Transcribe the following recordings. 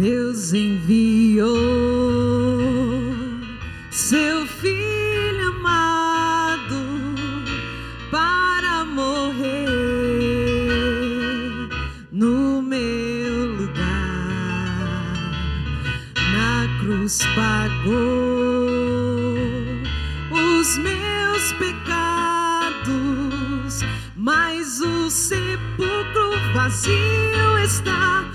Deus enviou seu filho amado para morrer no meu lugar. Na cruz pagou os meus pecados, mas o sepulcro vazio está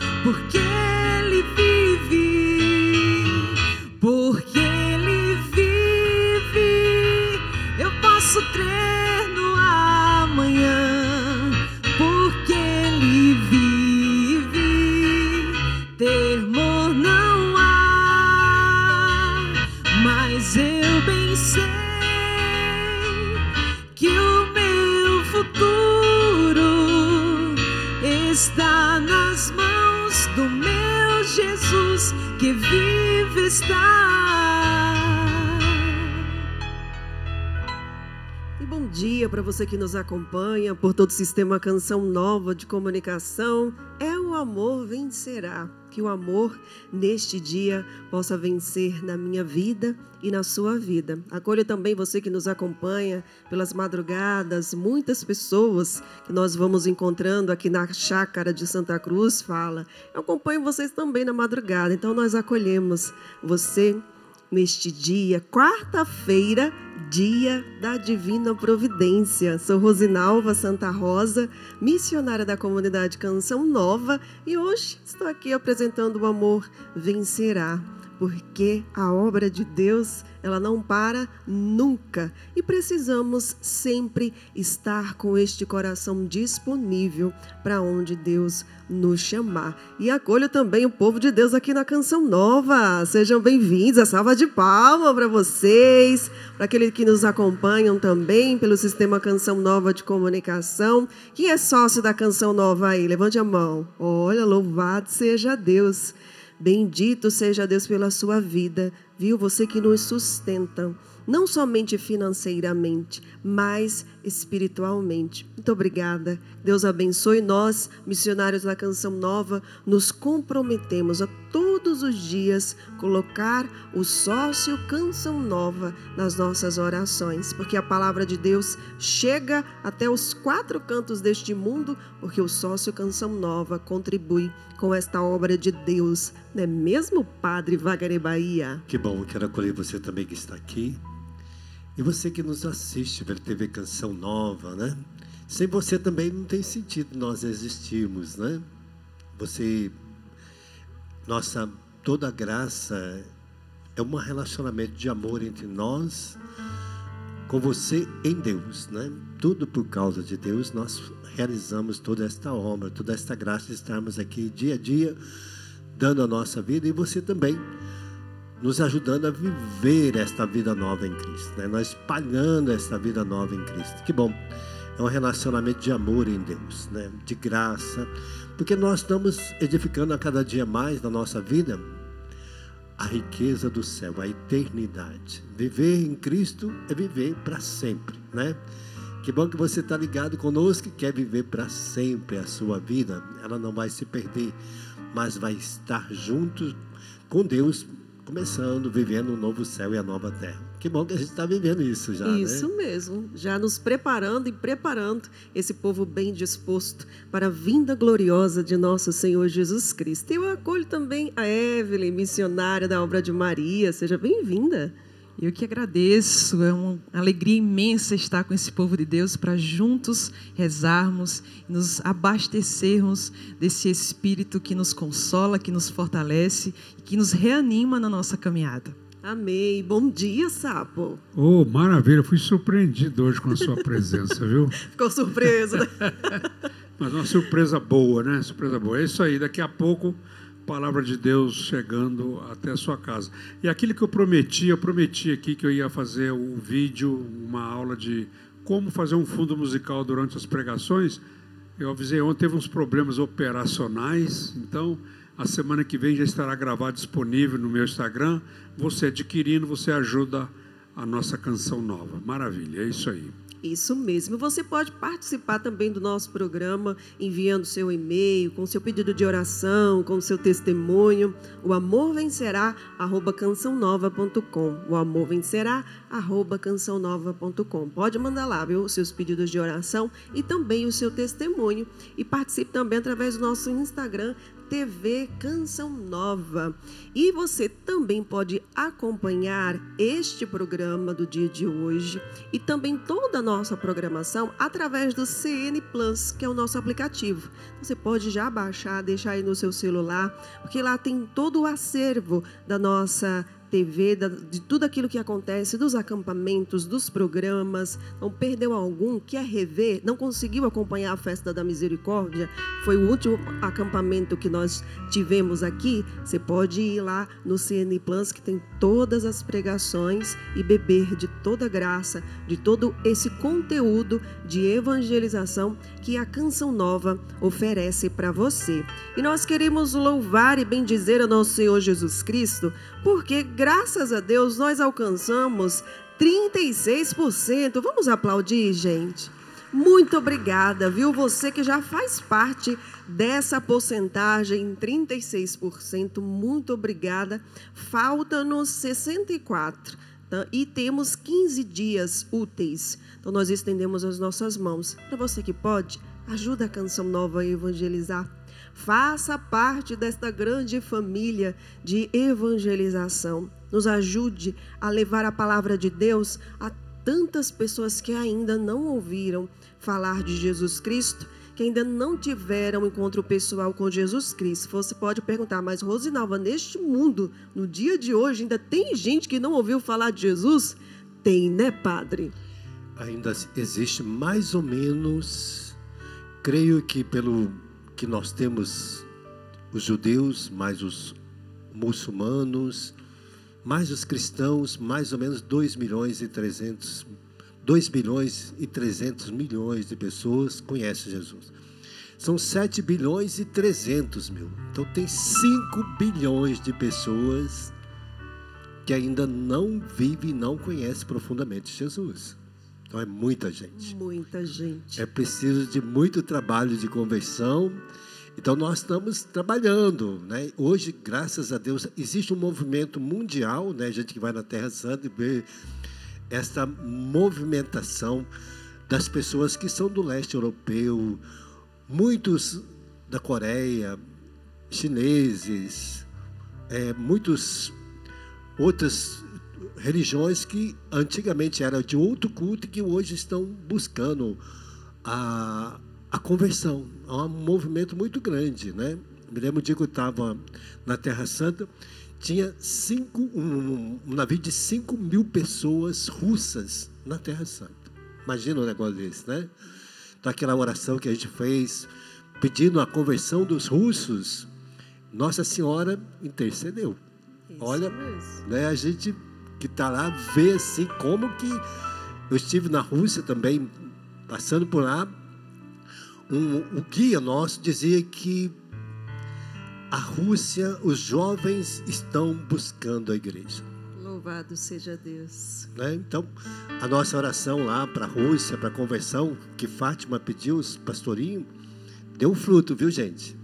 E bom dia para você que nos acompanha por todo o sistema Canção Nova de Comunicação. É o amor vencerá. Que o amor neste dia possa vencer na minha vida e na sua vida. Acolho também você que nos acompanha pelas madrugadas, muitas pessoas que nós vamos encontrando aqui na chácara de Santa Cruz fala. Eu acompanho vocês também na madrugada, então nós acolhemos você neste dia, quarta-feira, dia da Divina Providência. Sou Rosinalva Santa Rosa, missionária da comunidade Canção Nova, e hoje estou aqui apresentando o Amor Vencerá, porque a obra de Deus, ela não para nunca, e precisamos sempre estar com este coração disponível para onde Deus nos chamar. E acolho também o povo de Deus aqui na Canção Nova. Sejam bem-vindos. A salva de palmas para vocês, para aqueles que nos acompanham também pelo sistema Canção Nova de Comunicação. Quem é sócio da Canção Nova aí? Levante a mão. Olha, louvado seja Deus. Bendito seja Deus pela sua vida, viu? Você que nos sustenta, não somente financeiramente, mas espiritualmente. Muito obrigada. Deus abençoe nós, missionários da Canção Nova, nos comprometemos a todos os dias colocar o sócio Canção Nova nas nossas orações, porque a palavra de Deus chega até os quatro cantos deste mundo, porque o sócio Canção Nova contribui com esta obra de Deus, não é mesmo, Padre Wagner Bahia? Que bom, quero acolher você também que está aqui. E você que nos assiste pela TV Canção Nova, né? Sem você também não tem sentido nós existirmos, né? Você, nossa, toda graça é um relacionamento de amor entre nós, com você em Deus, né? Tudo por causa de Deus, nós realizamos toda esta obra, toda esta graça de estarmos aqui dia a dia, dando a nossa vida e você também nos ajudando a viver esta vida nova em Cristo, né? nós espalhando esta vida nova em Cristo. Que bom, é um relacionamento de amor em Deus, né? de graça, porque nós estamos edificando a cada dia mais na nossa vida a riqueza do céu, a eternidade. Viver em Cristo é viver para sempre, né? Que bom que você está ligado conosco e quer viver para sempre a sua vida. Ela não vai se perder, mas vai estar junto com Deus começando, vivendo um novo céu e a nova terra. Que bom que a gente está vivendo isso já. Isso né? mesmo, já nos preparando e preparando esse povo bem disposto para a vinda gloriosa de nosso Senhor Jesus Cristo. Eu acolho também a Evelyn, missionária da obra de Maria. Seja bem-vinda. Eu que agradeço, é uma alegria imensa estar com esse povo de Deus para juntos rezarmos, nos abastecermos desse Espírito que nos consola, que nos fortalece e que nos reanima na nossa caminhada. Amém. Bom dia, sapo. Oh, maravilha, fui surpreendido hoje com a sua presença, viu? Ficou surpreso, né? Mas uma surpresa boa, né? Surpresa boa. É isso aí, daqui a pouco, palavra de Deus chegando até a sua casa. E aquilo que eu prometi, eu prometi aqui que eu ia fazer um vídeo, uma aula de como fazer um fundo musical durante as pregações. Eu avisei ontem, teve uns problemas operacionais, então a semana que vem já estará gravado disponível no meu Instagram. Você adquirindo, você ajuda a nossa canção nova. Maravilha, é isso aí. Isso mesmo. Você pode participar também do nosso programa enviando seu e-mail, com seu pedido de oração, com seu testemunho. O amor vencerá arroba cançãonova.com. O amor vencerá arroba cançãonova.com. Pode mandar lá, viu? Os seus pedidos de oração e também o seu testemunho. E participe também através do nosso Instagram, TV Canção Nova. E você também pode acompanhar este programa do dia de hoje e também toda a nossa programação através do CN Plus, que é o nosso aplicativo. Você pode já baixar, deixar aí no seu celular, porque lá tem todo o acervo da nossa TV, de tudo aquilo que acontece, dos acampamentos, dos programas. Não perdeu algum? Quer rever? Não conseguiu acompanhar a Festa da Misericórdia? Foi o último acampamento que nós tivemos aqui. Você pode ir lá no CN Plus, que tem todas as pregações e beber de toda graça, de todo esse conteúdo de evangelização que a Canção Nova oferece para você. E nós queremos louvar e bendizer a nosso Senhor Jesus Cristo, porque graças a Deus nós alcançamos 36%. Vamos aplaudir, gente. Muito obrigada, viu? Você que já faz parte dessa porcentagem, 36%. Muito obrigada. Falta-nos 64 tá? e temos 15 dias úteis. Então nós estendemos as nossas mãos. Para você que pode, ajuda a Canção Nova a evangelizar Faça parte desta grande família de evangelização. Nos ajude a levar a palavra de Deus a tantas pessoas que ainda não ouviram falar de Jesus Cristo, que ainda não tiveram encontro pessoal com Jesus Cristo. Você pode perguntar, mas Rosinalva, neste mundo, no dia de hoje, ainda tem gente que não ouviu falar de Jesus? Tem, né, padre? Ainda existe mais ou menos, creio que pelo que nós temos os judeus, mais os muçulmanos, mais os cristãos, mais ou menos 2 milhões e 300 2 bilhões e 300 milhões de pessoas conhecem Jesus. São 7 bilhões e 300 mil. Então tem 5 bilhões de pessoas que ainda não vivem e não conhecem profundamente Jesus. Então é muita gente. Muita gente. É preciso de muito trabalho de conversão. Então nós estamos trabalhando, né? Hoje, graças a Deus, existe um movimento mundial, né? Gente que vai na Terra Santa e vê essa movimentação das pessoas que são do leste europeu, muitos da Coreia, chineses, é, muitos outras religiões que antigamente eram de outro culto e que hoje estão buscando a, a conversão. É um movimento muito grande, né? Me lembro de que eu estava na Terra Santa, tinha cinco, um, um navio de 5 mil pessoas russas na Terra Santa. Imagina um negócio desse, né? Então, aquela oração que a gente fez, pedindo a conversão dos russos, Nossa Senhora intercedeu. Isso Olha, né, a gente que está lá vê assim como que eu estive na Rússia também, passando por lá. Um, o guia nosso dizia que a Rússia, os jovens estão buscando a igreja. Louvado seja Deus. Né? Então, a nossa oração lá para a Rússia, para a conversão, que Fátima pediu, os pastorinhos, deu fruto, viu, gente?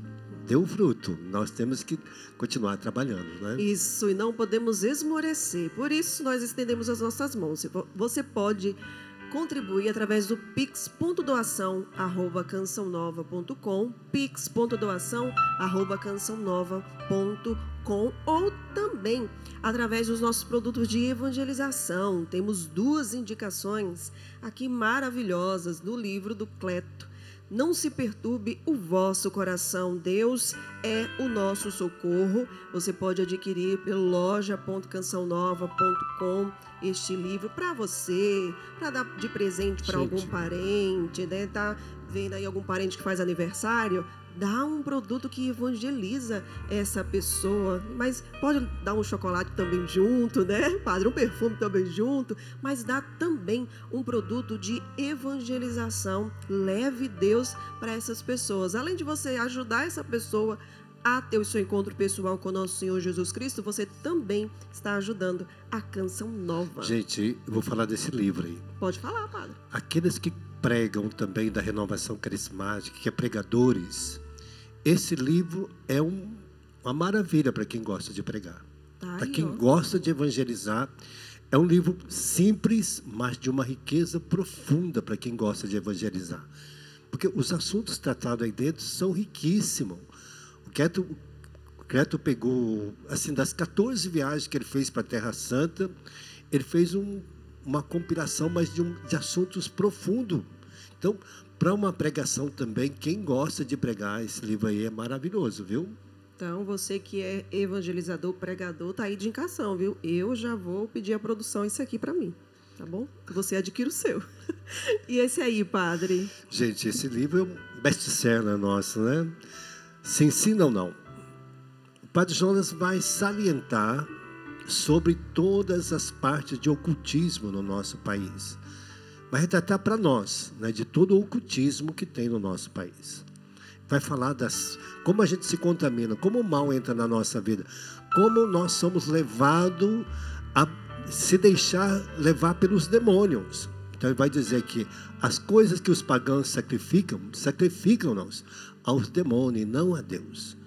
Deu fruto. Nós temos que continuar trabalhando, né? Isso, e não podemos esmorecer. Por isso nós estendemos as nossas mãos. Você pode contribuir através do pix.doação@cançãonova.com, pix.doação@cançãonova.com ou também através dos nossos produtos de evangelização. Temos duas indicações aqui maravilhosas do livro do Cleto não se perturbe o vosso coração. Deus é o nosso socorro. Você pode adquirir pelo loja.cançãonova.com este livro para você, para dar de presente para algum parente, né? Tá vendo aí algum parente que faz aniversário? Dá um produto que evangeliza essa pessoa. Mas pode dar um chocolate também junto, né? Padre, um perfume também junto. Mas dá também um produto de evangelização. Leve Deus para essas pessoas. Além de você ajudar essa pessoa a ter o seu encontro pessoal com nosso Senhor Jesus Cristo, você também está ajudando a canção nova. Gente, eu vou falar desse livro aí. Pode falar, padre. Aqueles que pregam também da renovação carismática, que é pregadores, esse livro é um, uma maravilha para quem gosta de pregar. Tá para quem ó. gosta de evangelizar, é um livro simples, mas de uma riqueza profunda para quem gosta de evangelizar. Porque os assuntos tratados aí dentro são riquíssimos. O Creto, o Creto pegou, assim, das 14 viagens que ele fez para a Terra Santa, ele fez um, uma compilação, mas de, um, de assuntos profundos. Então, para uma pregação também, quem gosta de pregar, esse livro aí é maravilhoso, viu? Então, você que é evangelizador, pregador, tá aí de indicação, viu? Eu já vou pedir a produção isso aqui para mim, tá bom? Você adquira o seu. e esse aí, padre? Gente, esse livro é um best-seller nosso, né? Se ensina ou não? O Padre Jonas vai salientar sobre todas as partes de ocultismo no nosso país. Vai retratar para nós, né, de todo o ocultismo que tem no nosso país. Vai falar das como a gente se contamina, como o mal entra na nossa vida, como nós somos levados a se deixar levar pelos demônios. Então ele vai dizer que as coisas que os pagãos sacrificam, sacrificam-nos aos demônios, não a Deus.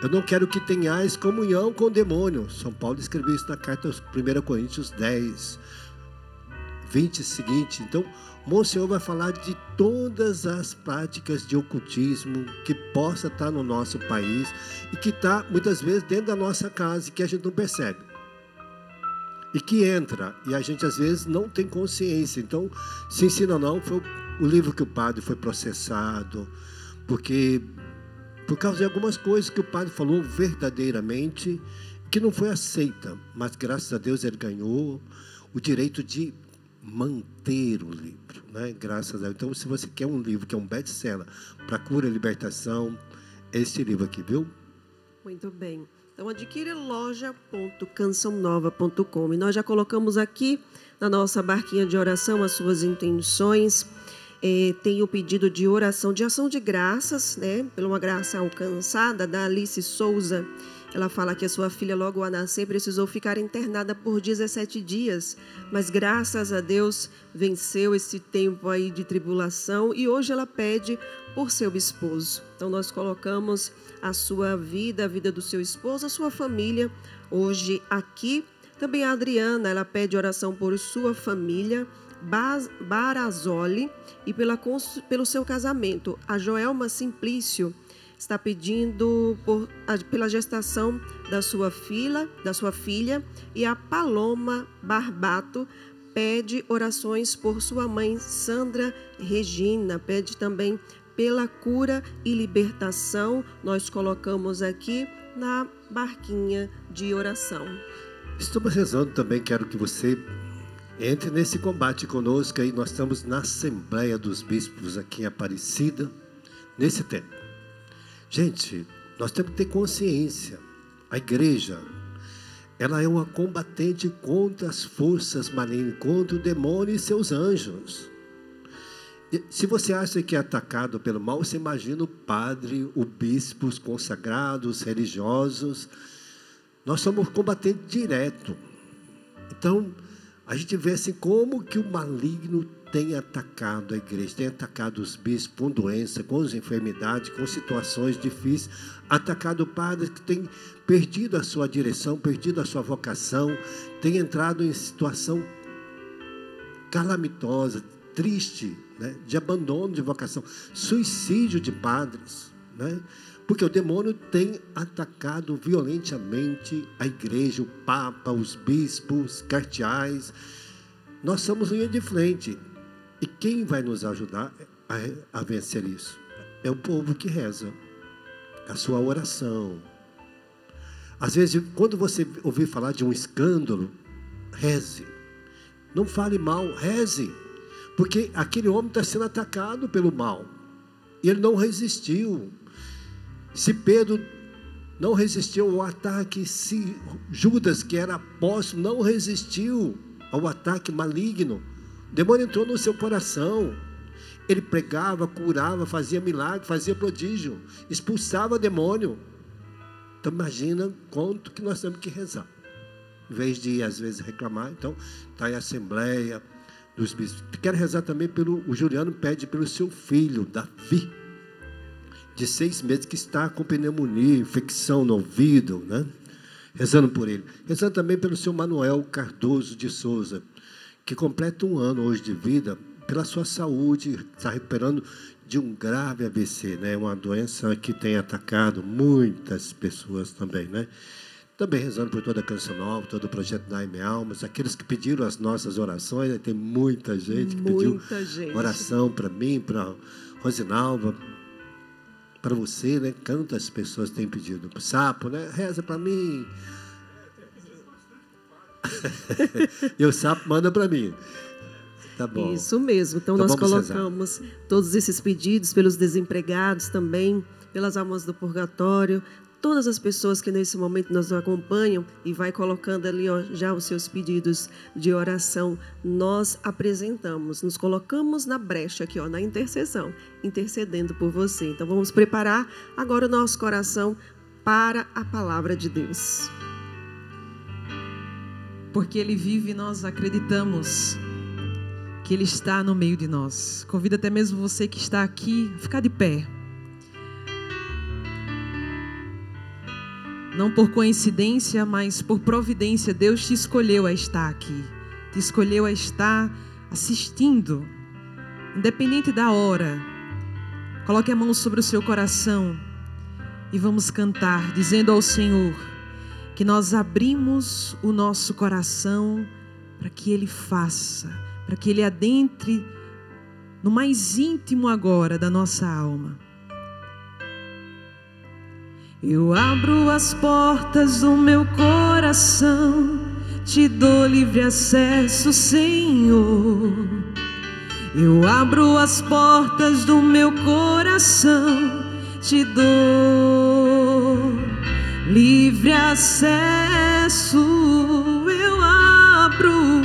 Eu não quero que tenhais comunhão com o demônio. São Paulo escreveu isso na carta aos 1 Coríntios 10, 20 seguinte. Então, Monsenhor vai falar de todas as práticas de ocultismo que possa estar no nosso país e que está muitas vezes dentro da nossa casa e que a gente não percebe. E que entra, e a gente às vezes não tem consciência. Então, se ensina não, foi o livro que o padre foi processado, porque por causa de algumas coisas que o padre falou verdadeiramente, que não foi aceita, mas graças a Deus ele ganhou o direito de manter o livro, né? Graças a Deus. Então, se você quer um livro que é um best-seller para cura e libertação, é esse livro aqui, viu? Muito bem. Então, adquira loja.cançãonova.com. E nós já colocamos aqui na nossa barquinha de oração as suas intenções. Eh, tem o pedido de oração de ação de graças, né? Pela uma graça alcançada da Alice Souza. Ela fala que a sua filha, logo a nascer, precisou ficar internada por 17 dias, mas graças a Deus venceu esse tempo aí de tribulação e hoje ela pede por seu esposo. Então nós colocamos a sua vida, a vida do seu esposo, a sua família hoje aqui. Também a Adriana, ela pede oração por sua família. Barazoli e pela, pelo seu casamento. A Joelma Simplício está pedindo por, pela gestação da sua filha, da sua filha e a Paloma Barbato pede orações por sua mãe Sandra Regina, pede também pela cura e libertação. Nós colocamos aqui na barquinha de oração. Estamos rezando também, quero que você entre nesse combate conosco aí. Nós estamos na Assembleia dos Bispos aqui em Aparecida, nesse tempo. Gente, nós temos que ter consciência. A igreja, ela é uma combatente contra as forças malignas, contra o demônio e seus anjos. Se você acha que é atacado pelo mal, você imagina o padre, o bispo, os consagrados, os religiosos. Nós somos combatentes direto. Então, a gente vê assim como que o maligno tem atacado a igreja, tem atacado os bispos com doença, com as enfermidades, com situações difíceis, atacado o padre que tem perdido a sua direção, perdido a sua vocação, tem entrado em situação calamitosa, triste, né? de abandono de vocação, suicídio de padres, né? porque o demônio tem atacado violentamente a igreja, o papa, os bispos, cardeais. Nós somos linha de frente. E quem vai nos ajudar a, a vencer isso? É o povo que reza, a sua oração. Às vezes, quando você ouvir falar de um escândalo, reze. Não fale mal, reze. Porque aquele homem está sendo atacado pelo mal. E ele não resistiu. Se Pedro não resistiu ao ataque, se Judas, que era apóstolo, não resistiu ao ataque maligno, o demônio entrou no seu coração. Ele pregava, curava, fazia milagre, fazia prodígio, expulsava demônio. Então imagina quanto que nós temos que rezar. Em vez de, às vezes, reclamar, então, está em assembleia dos bispos. Quero rezar também pelo. O Juliano pede pelo seu filho, Davi, de seis meses, que está com pneumonia, infecção no ouvido, né? Rezando por ele. Rezando também pelo seu Manuel Cardoso de Souza, que completa um ano hoje de vida, pela sua saúde, está recuperando de um grave AVC, né? Uma doença que tem atacado muitas pessoas também, né? Também rezando por toda a Canção Nova, todo o projeto da M Almas, aqueles que pediram as nossas orações, né? tem muita gente que Muita pediu gente. oração para mim, para Rosinalva, para você, né? Quantas pessoas têm pedido? Sapo, né? Reza para mim. e o sapo manda para mim. Tá bom. Isso mesmo. Então, Então nós colocamos todos esses pedidos pelos desempregados também, pelas almas do purgatório, todas as pessoas que nesse momento nos acompanham e vai colocando ali ó, já os seus pedidos de oração, nós apresentamos, nos colocamos na brecha aqui, ó, na intercessão, intercedendo por você. Então vamos preparar agora o nosso coração para a palavra de Deus. Porque Ele vive, nós acreditamos que Ele está no meio de nós. Convido até mesmo você que está aqui a ficar de pé. Não por coincidência, mas por providência, Deus te escolheu a estar aqui. Te escolheu a estar assistindo, independente da hora. Coloque a mão sobre o seu coração e vamos cantar, dizendo ao Senhor que nós abrimos o nosso coração para que Ele faça, para que Ele adentre no mais íntimo agora da nossa alma. Eu abro as portas do meu coração, te dou livre acesso, Senhor. Eu abro as portas do meu coração, te dou livre acesso. Eu abro,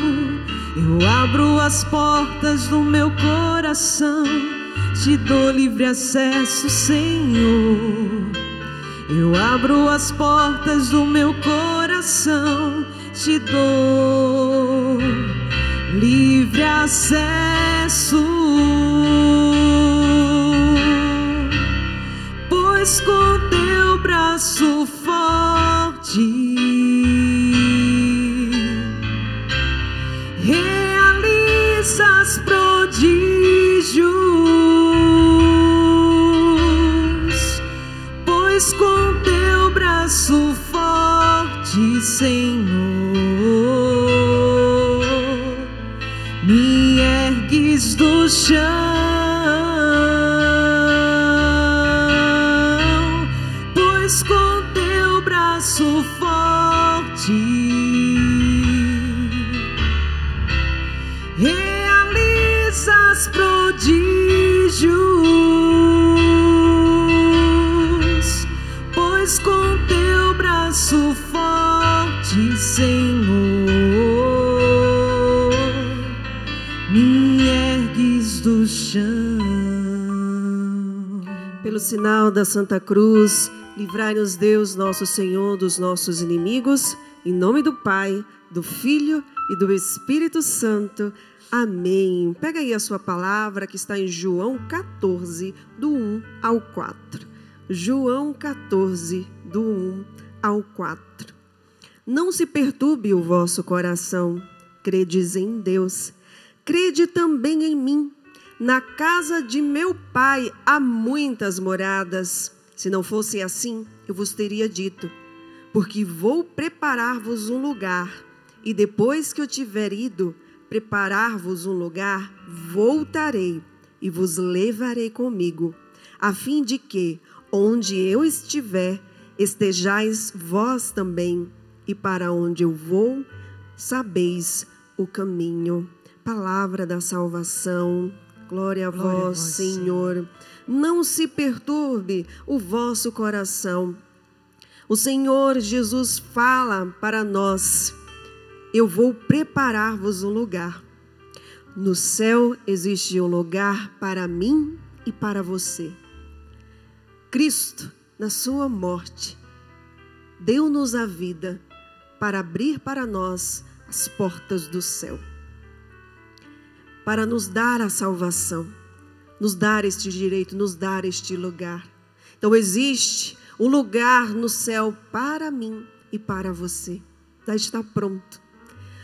eu abro as portas do meu coração, te dou livre acesso, Senhor. Eu abro as portas do meu coração, te dou livre acesso. Pois com teu braço forte realizas prodígios pois com teu braço forte, Senhor, me ergues do chão, braço forte realizas prodígios, pois com teu braço forte, Senhor, me ergues do chão. Pelo sinal da Santa Cruz, livrai-nos Deus, nosso Senhor, dos nossos inimigos, em nome do Pai, do Filho e do Espírito Santo. Amém. Pega aí a sua palavra que está em João 14, do 1 ao 4. João 14, do 1 ao 4. Não se perturbe o vosso coração, credes em Deus, crede também em mim. Na casa de meu pai há muitas moradas. Se não fosse assim, eu vos teria dito, porque vou preparar-vos um lugar, e depois que eu tiver ido preparar-vos um lugar, voltarei e vos levarei comigo, a fim de que, onde eu estiver, estejais vós também, e para onde eu vou, sabeis o caminho. Palavra da salvação. Glória a Glória a vós, vós, Senhor. Não se perturbe o vosso coração. O Senhor Jesus fala para nós: Eu vou preparar-vos um lugar. No céu existe um lugar para mim e para você. Cristo, na sua morte, deu-nos a vida para abrir para nós as portas do céu, para nos dar a salvação, nos dar este direito, nos dar este lugar. Então existe um lugar no céu para mim e para você. Já está pronto.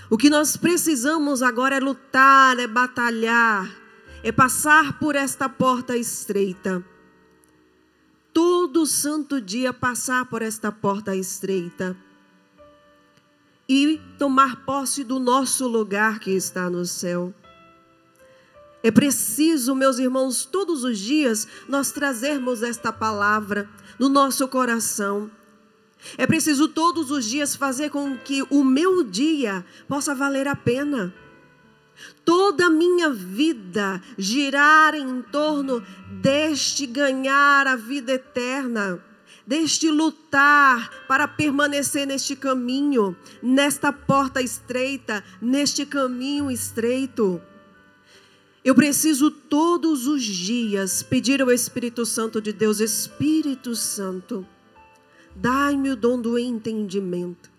O que nós precisamos agora é lutar, é batalhar, é passar por esta porta estreita. Todo santo dia passar por esta porta estreita e tomar posse do nosso lugar que está no céu. É preciso, meus irmãos, todos os dias nós trazermos esta palavra no nosso coração. É preciso todos os dias fazer com que o meu dia possa valer a pena. Toda a minha vida girar em torno deste ganhar a vida eterna deste lutar para permanecer neste caminho, nesta porta estreita, neste caminho estreito. Eu preciso todos os dias pedir ao Espírito Santo de Deus, Espírito Santo, dai-me o dom do entendimento.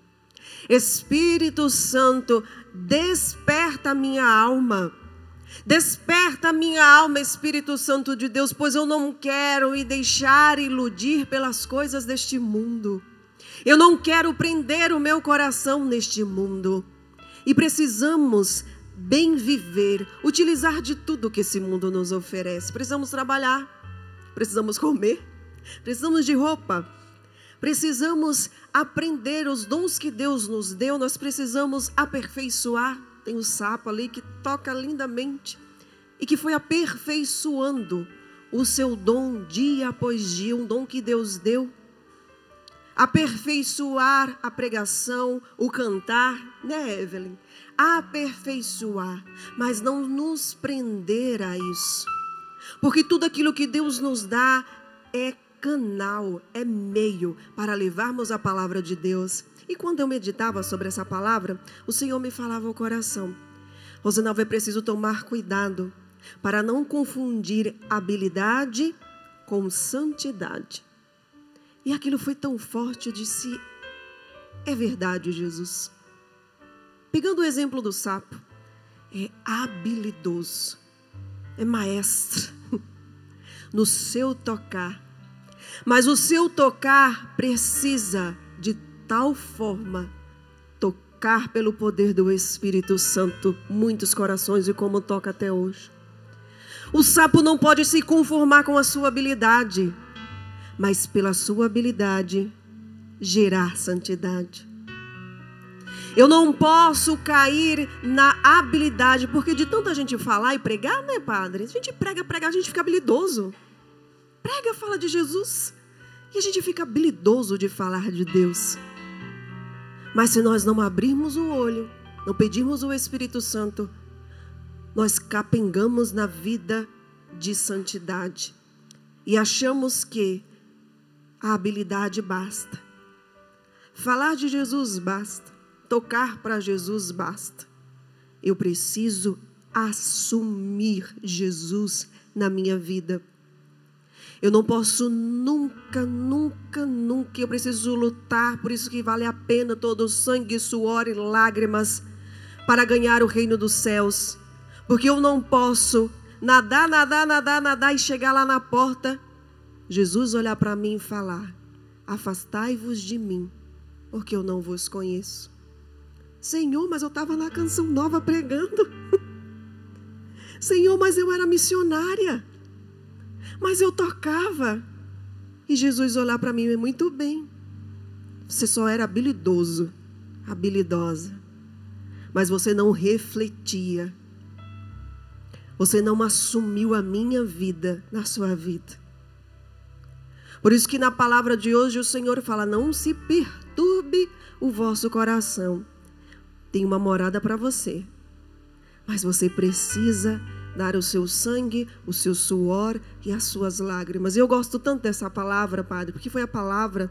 Espírito Santo, desperta a minha alma Desperta minha alma, Espírito Santo de Deus, pois eu não quero me deixar iludir pelas coisas deste mundo. Eu não quero prender o meu coração neste mundo. E precisamos bem viver, utilizar de tudo que esse mundo nos oferece. Precisamos trabalhar, precisamos comer, precisamos de roupa, precisamos aprender os dons que Deus nos deu, nós precisamos aperfeiçoar tem o sapo ali que toca lindamente e que foi aperfeiçoando o seu dom dia após dia, um dom que Deus deu. Aperfeiçoar a pregação, o cantar, né, Evelyn? Aperfeiçoar, mas não nos prender a isso. Porque tudo aquilo que Deus nos dá é canal, é meio para levarmos a palavra de Deus. E quando eu meditava sobre essa palavra, o Senhor me falava ao coração: Rosinalva, é preciso tomar cuidado para não confundir habilidade com santidade. E aquilo foi tão forte, eu disse: É verdade, Jesus. Pegando o exemplo do sapo, é habilidoso, é maestro no seu tocar. Mas o seu tocar precisa de tal forma tocar pelo poder do Espírito Santo muitos corações e como toca até hoje. O sapo não pode se conformar com a sua habilidade, mas pela sua habilidade gerar santidade. Eu não posso cair na habilidade, porque de tanta gente falar e pregar, né, padre? A gente prega, prega, a gente fica habilidoso. Prega, fala de Jesus. E a gente fica habilidoso de falar de Deus. Mas se nós não abrirmos o olho, não pedirmos o Espírito Santo, nós capengamos na vida de santidade e achamos que a habilidade basta. Falar de Jesus basta, tocar para Jesus basta. Eu preciso assumir Jesus na minha vida. Eu não posso nunca, nunca, nunca. Eu preciso lutar, por isso que vale a pena todo o sangue, suor e lágrimas para ganhar o reino dos céus. Porque eu não posso nadar, nadar, nadar, nadar e chegar lá na porta, Jesus olhar para mim e falar: Afastai-vos de mim, porque eu não vos conheço. Senhor, mas eu estava na canção nova pregando. Senhor, mas eu era missionária. Mas eu tocava. E Jesus olhar para mim, muito bem. Você só era habilidoso, habilidosa. Mas você não refletia. Você não assumiu a minha vida na sua vida. Por isso que na palavra de hoje o Senhor fala: não se perturbe o vosso coração. Tem uma morada para você. Mas você precisa dar o seu sangue, o seu suor e as suas lágrimas. Eu gosto tanto dessa palavra, Padre, porque foi a palavra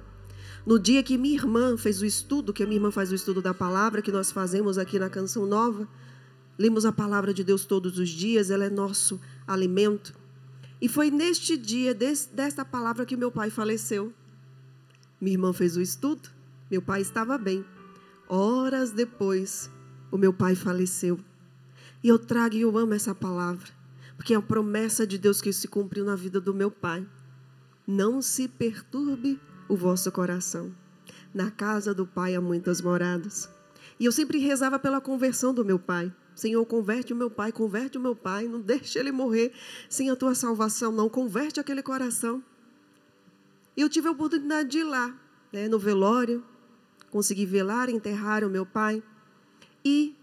no dia que minha irmã fez o estudo, que a minha irmã faz o estudo da palavra, que nós fazemos aqui na Canção Nova. Lemos a palavra de Deus todos os dias, ela é nosso alimento. E foi neste dia, desta palavra, que meu pai faleceu. Minha irmã fez o estudo, Meu pai estava bem. Horas depois, o meu pai faleceu. E eu trago e eu amo essa palavra, porque é a promessa de Deus que se cumpriu na vida do meu pai. Não se perturbe o vosso coração. Na casa do pai há muitas moradas. E eu sempre rezava pela conversão do meu pai. Senhor, converte o meu pai, converte o meu pai, não deixe ele morrer sem a tua salvação, não. Converte aquele coração. E eu tive a oportunidade de ir lá, né, no velório, consegui velar, enterrar o meu pai. E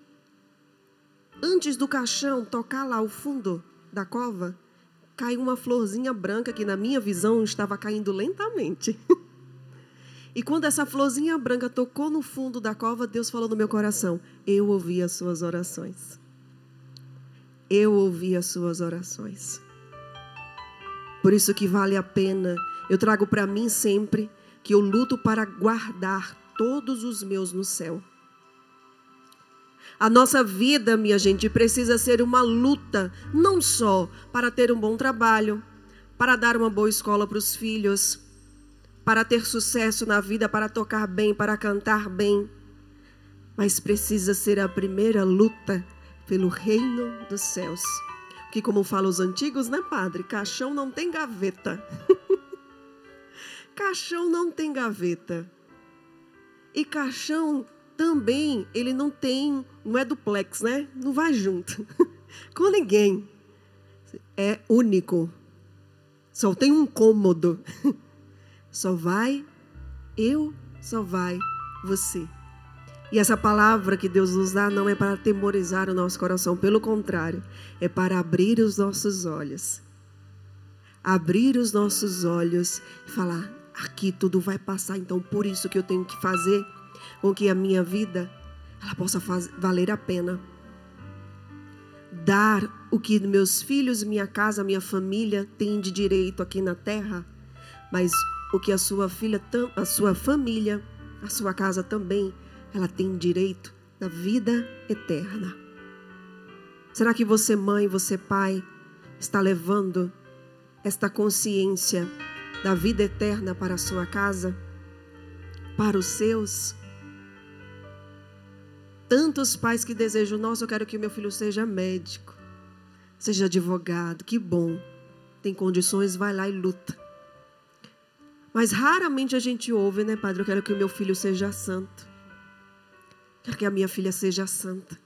antes do caixão tocar lá o fundo da cova, caiu uma florzinha branca que na minha visão estava caindo lentamente. e quando essa florzinha branca tocou no fundo da cova, Deus falou no meu coração: Eu ouvi as suas orações. Eu ouvi as suas orações. Por isso que vale a pena. Eu trago para mim sempre que eu luto para guardar todos os meus no céu. A nossa vida, minha gente, precisa ser uma luta, não só para ter um bom trabalho, para dar uma boa escola para os filhos, para ter sucesso na vida, para tocar bem, para cantar bem, mas precisa ser a primeira luta pelo reino dos céus. Que como falam os antigos, né, padre? Caixão não tem gaveta. caixão não tem gaveta. E caixão também, ele não tem, não é duplex, né? Não vai junto com ninguém. É único. Só tem um cômodo. Só vai eu, só vai você. E essa palavra que Deus nos dá não é para temorizar o nosso coração, pelo contrário, é para abrir os nossos olhos. Abrir os nossos olhos e falar: aqui tudo vai passar, então por isso que eu tenho que fazer com que a minha vida ela possa faz, valer a pena. Dar o que meus filhos, minha casa, minha família têm de direito aqui na terra, mas o que a sua filha, a sua família, a sua casa também, ela tem direito da vida eterna. Será que você, mãe, você, pai, está levando esta consciência da vida eterna para a sua casa, para os seus? Tantos pais que desejam, nossa, eu quero que meu filho seja médico, seja advogado, que bom. Tem condições, vai lá e luta. Mas raramente a gente ouve, né, padre? Eu quero que o meu filho seja santo. Quero que a minha filha seja santa.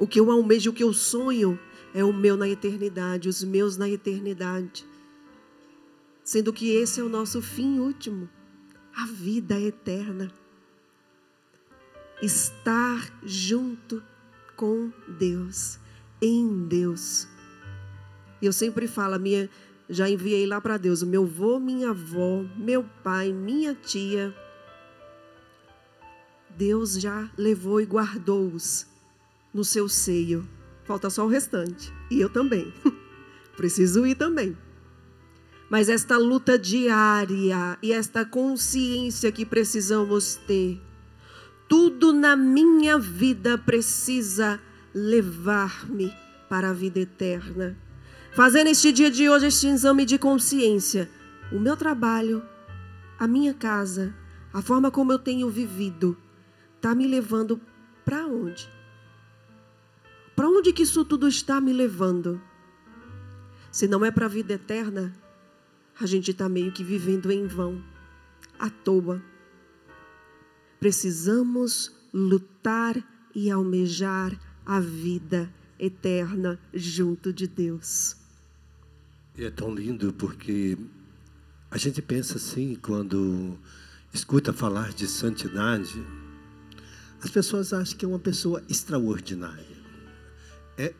O que eu almejo, o que eu sonho é o meu na eternidade, os meus na eternidade. Sendo que esse é o nosso fim último, a vida eterna estar junto com Deus, em Deus. E eu sempre falo, minha, já enviei lá para Deus, o meu avô, minha avó, meu pai, minha tia. Deus já levou e guardou-os no seu seio. Falta só o restante. E eu também. Preciso ir também. Mas esta luta diária e esta consciência que precisamos ter tudo na minha vida precisa levar-me para a vida eterna. Fazer neste dia de hoje este exame de consciência. O meu trabalho, a minha casa, a forma como eu tenho vivido, está me levando para onde? Para onde que isso tudo está me levando? Se não é para a vida eterna, a gente está meio que vivendo em vão, à toa. Precisamos lutar e almejar a vida eterna junto de Deus. E é tão lindo porque a gente pensa assim quando escuta falar de santidade, as pessoas acham que é uma pessoa extraordinária. É,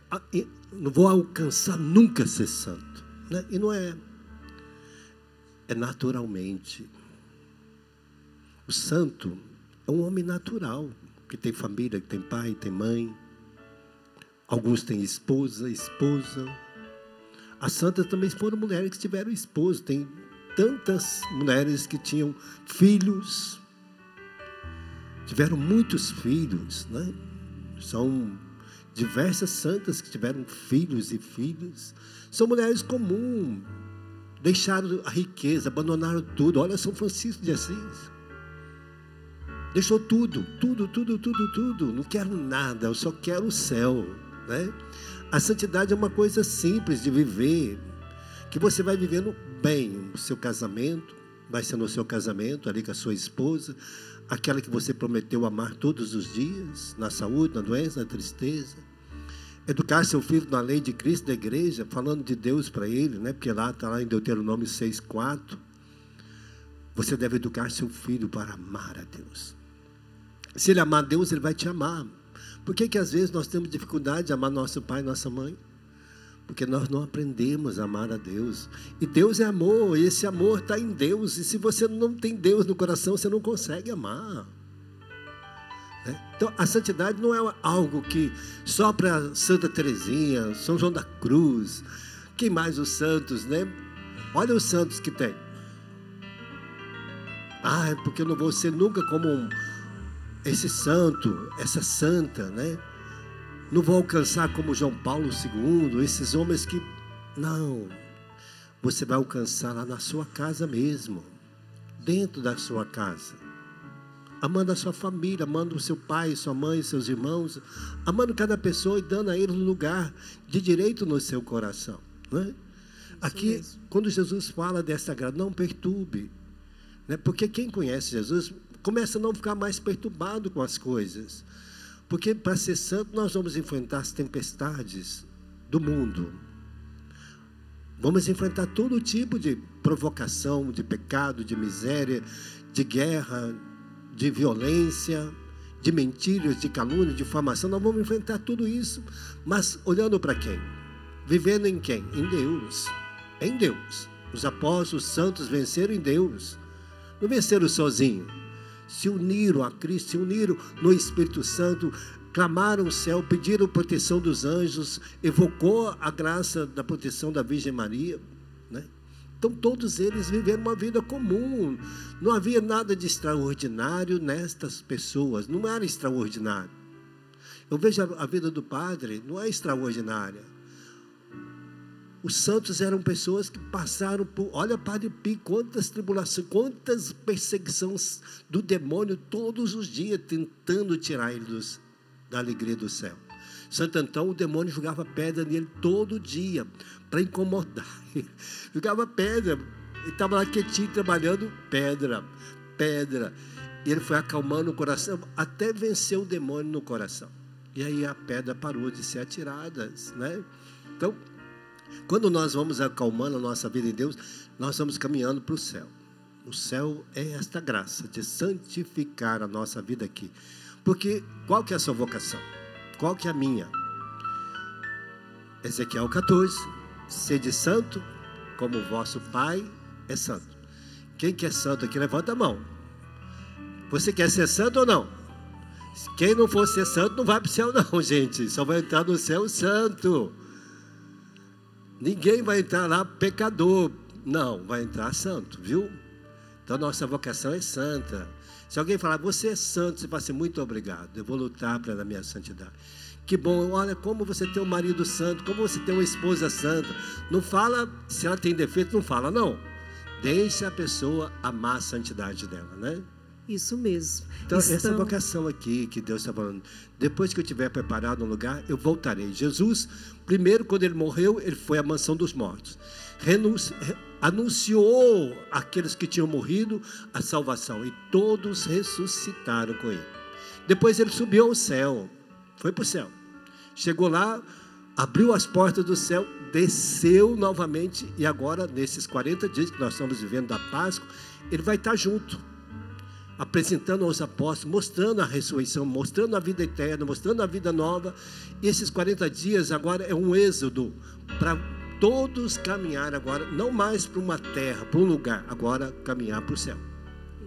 não vou alcançar nunca ser santo. Né? E não é. É naturalmente. O santo é um homem natural, que tem família, que tem pai, tem mãe. Alguns têm esposa, esposa. As santas também foram mulheres que tiveram esposo. Tem tantas mulheres que tinham filhos. Tiveram muitos filhos, né? São diversas santas que tiveram filhos e filhas. São mulheres comuns. Deixaram a riqueza, abandonaram tudo. Olha São Francisco de Assis Deixou tudo, tudo, tudo, tudo, tudo. Não quero nada, eu só quero o céu. Né? A santidade é uma coisa simples de viver, que você vai vivendo bem o seu casamento, vai ser no seu casamento, ali com a sua esposa, aquela que você prometeu amar todos os dias, na saúde, na doença, na tristeza. Educar seu filho na lei de Cristo, da igreja, falando de Deus para ele, né? porque lá está lá em Deuteronômio 6,4. Você deve educar seu filho para amar a Deus. Se ele amar a Deus, ele vai te amar. Por que, que às vezes nós temos dificuldade de amar nosso pai e nossa mãe? Porque nós não aprendemos a amar a Deus. E Deus é amor, e esse amor está em Deus. E se você não tem Deus no coração, você não consegue amar. Né? Então, a santidade não é algo que só para Santa Teresinha, São João da Cruz, quem mais os santos, né? Olha os santos que tem. Ah, é porque eu não vou ser nunca como um, esse santo, essa santa, né? Não vou alcançar como João Paulo II, esses homens que. Não. Você vai alcançar lá na sua casa mesmo, dentro da sua casa. Amando a sua família, amando o seu pai, sua mãe, seus irmãos, amando cada pessoa e dando a eles um lugar de direito no seu coração. Né? Aqui, quando Jesus fala dessa graça, não perturbe. Né? Porque quem conhece Jesus começa a não ficar mais perturbado com as coisas. Porque para ser santo nós vamos enfrentar as tempestades do mundo. Vamos enfrentar todo tipo de provocação, de pecado, de miséria, de guerra, de violência, de mentiras, de calúnia, de difamação. Nós vamos enfrentar tudo isso. Mas olhando para quem? Vivendo em quem? Em Deus. Em Deus. Os apóstolos os santos venceram em Deus. Não venceram sozinhos se uniram a Cristo, se uniram no Espírito Santo, clamaram o céu, pediram proteção dos anjos, evocou a graça da proteção da Virgem Maria. Né? Então, todos eles viveram uma vida comum. Não havia nada de extraordinário nestas pessoas. Não era extraordinário. Eu vejo a vida do padre, não é extraordinária. Os santos eram pessoas que passaram por. Olha, Padre Pi, quantas tribulações, quantas perseguições do demônio todos os dias tentando tirar ele dos, da alegria do céu. Santo Antão, o demônio jogava pedra nele todo dia para incomodar. jogava pedra. Ele estava lá quietinho trabalhando, pedra, pedra. E ele foi acalmando o coração até vencer o demônio no coração. E aí a pedra parou de ser atirada, né? Então, quando nós vamos acalmando a nossa vida em Deus, nós vamos caminhando para o céu. O céu é esta graça de santificar a nossa vida aqui. Porque qual que é a sua vocação? Qual que é a minha? Ezequiel 14. Sede santo, como o vosso Pai é santo. Quem quer santo aqui, levanta a mão. Você quer ser santo ou não? Quem não for ser santo não vai para o céu, não, gente. Só vai entrar no céu santo. Ninguém vai entrar lá pecador. Não, vai entrar santo, viu? Então nossa vocação é santa. Se alguém falar, você é santo, você vai ser muito obrigado. Eu vou lutar para minha santidade. Que bom, olha como você tem um marido santo, como você tem uma esposa santa. Não fala se ela tem defeito, não fala, não. Deixe a pessoa amar a santidade dela, né? Isso mesmo. Então, essa vocação aqui que Deus está falando, depois que eu estiver preparado no lugar, eu voltarei. Jesus, primeiro, quando ele morreu, ele foi à mansão dos mortos. Renunci... Anunciou aqueles que tinham morrido a salvação e todos ressuscitaram com ele. Depois ele subiu ao céu, foi para o céu. Chegou lá, abriu as portas do céu, desceu novamente e agora, nesses 40 dias que nós estamos vivendo da Páscoa, ele vai estar junto apresentando aos apóstolos, mostrando a ressurreição, mostrando a vida eterna, mostrando a vida nova. Esses 40 dias agora é um êxodo para todos caminhar agora, não mais para uma terra, para um lugar, agora caminhar para o céu.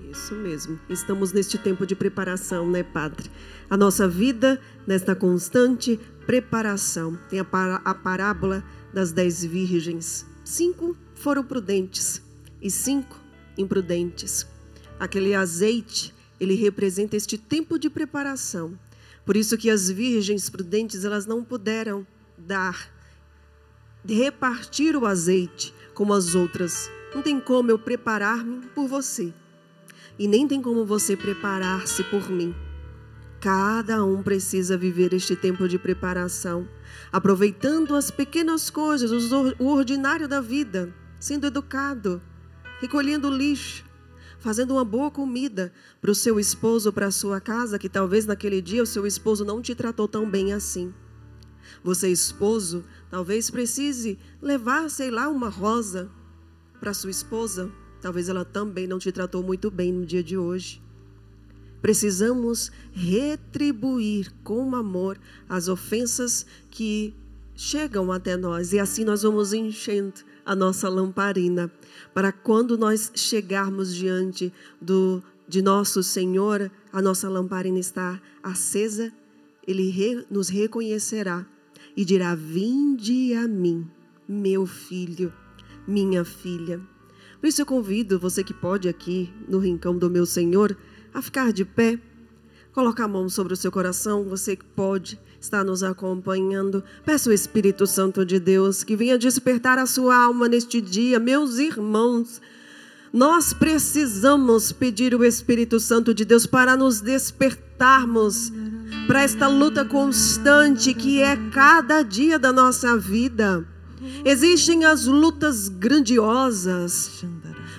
Isso mesmo. Estamos neste tempo de preparação, né, Padre? A nossa vida nesta constante preparação. Tem a, a parábola das dez virgens. Cinco foram prudentes e cinco imprudentes. Aquele azeite, ele representa este tempo de preparação. Por isso que as virgens prudentes, elas não puderam dar, repartir o azeite como as outras. Não tem como eu preparar-me por você. e nem tem como você preparar-se por mim. Cada um precisa viver este tempo de preparação, aproveitando as pequenas coisas, o ordinário da vida, sendo educado, recolhendo lixo, fazendo uma boa comida para o seu esposo, para a sua casa, que talvez naquele dia o seu esposo não te tratou tão bem assim. Você, esposo, talvez precise levar, sei lá, uma rosa para sua esposa. Talvez ela também não te tratou muito bem no dia de hoje. Precisamos retribuir com amor as ofensas que chegam até nós e assim nós vamos enchendo a nossa lamparina para quando nós chegarmos diante do de nosso Senhor, a nossa lamparina está acesa, ele re, nos reconhecerá e dirá: Vinde a mim, meu filho, minha filha. Por isso eu convido você que pode aqui no rincão do meu Senhor a ficar de pé, colocar a mão sobre o seu coração, você que pode estar nos acompanhando. Peço o Espírito Santo de Deus que venha despertar a sua alma neste dia, meus irmãos. Nós precisamos pedir o Espírito Santo de Deus para nos despertarmos para esta luta constante que é cada dia da nossa vida. Existem as lutas grandiosas,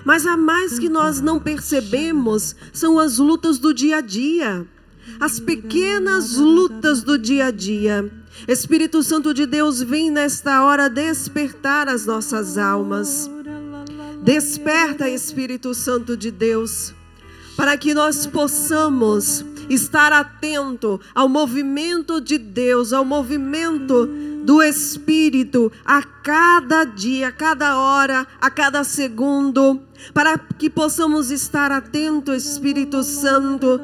mas a mais que nós não percebemos são as lutas do dia a dia, as pequenas lutas do dia a dia. Espírito Santo de Deus, vem nesta hora despertar as nossas almas. Desperta, Espírito Santo de Deus, para que nós possamos estar atento ao movimento de Deus, ao movimento do Espírito a cada dia, a cada hora, a cada segundo, para que possamos estar atento, Espírito Santo,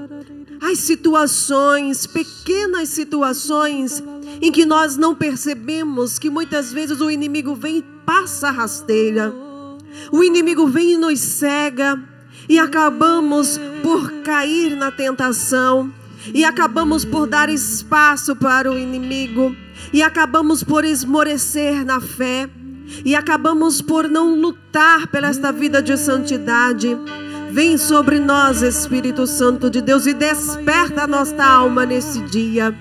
às situações, pequenas situações, em que nós não percebemos que muitas vezes o inimigo vem e passa rasteira, o inimigo vem e nos cega, e acabamos por cair na tentação, e acabamos por dar espaço para o inimigo, e acabamos por esmorecer na fé, e acabamos por não lutar pela esta vida de santidade. Vem sobre nós, Espírito Santo de Deus, e desperta a nossa alma nesse dia.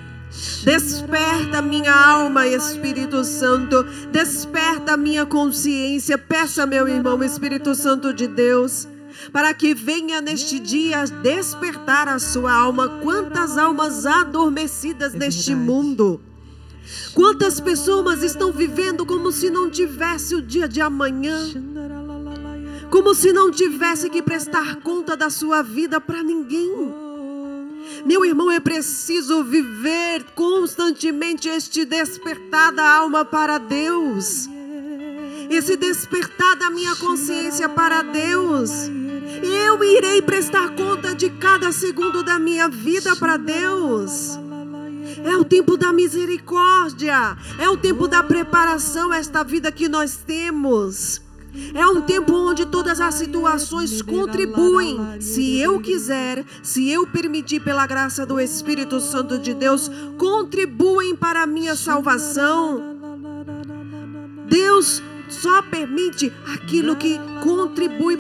Desperta minha alma, Espírito Santo. Desperta minha consciência. Peça, meu irmão, Espírito Santo de Deus para que venha neste dia despertar a sua alma. Quantas almas adormecidas é neste mundo. Quantas pessoas estão vivendo como se não tivesse o dia de amanhã, como se não tivesse que prestar conta da sua vida para ninguém. Meu irmão, é preciso viver constantemente este despertar da alma para Deus, esse despertar da minha consciência para Deus. Eu irei prestar conta de cada segundo da minha vida para Deus. É o tempo da misericórdia, é o tempo da preparação, esta vida que nós temos. É um tempo onde todas as situações contribuem. Se eu quiser, se eu permitir, pela graça do Espírito Santo de Deus, contribuem para a minha salvação. Deus só permite aquilo que contribui